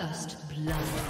First blood.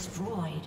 destroyed.